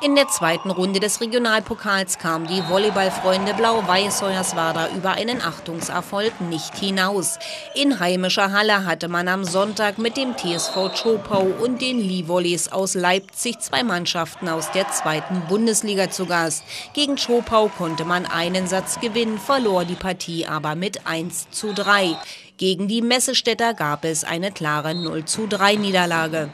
In der zweiten Runde des Regionalpokals kamen die Volleyballfreunde Blau-Weiß Hoyerswerda über einen Achtungserfolg nicht hinaus. In heimischer Halle hatte man am Sonntag mit dem TSV Chopau und den Lee-Volleys aus Leipzig zwei Mannschaften aus der zweiten Bundesliga zu Gast. Gegen Chopau konnte man einen Satz gewinnen, verlor die Partie aber mit 1 zu 3. Gegen die Messestädter gab es eine klare 0 zu 3 Niederlage.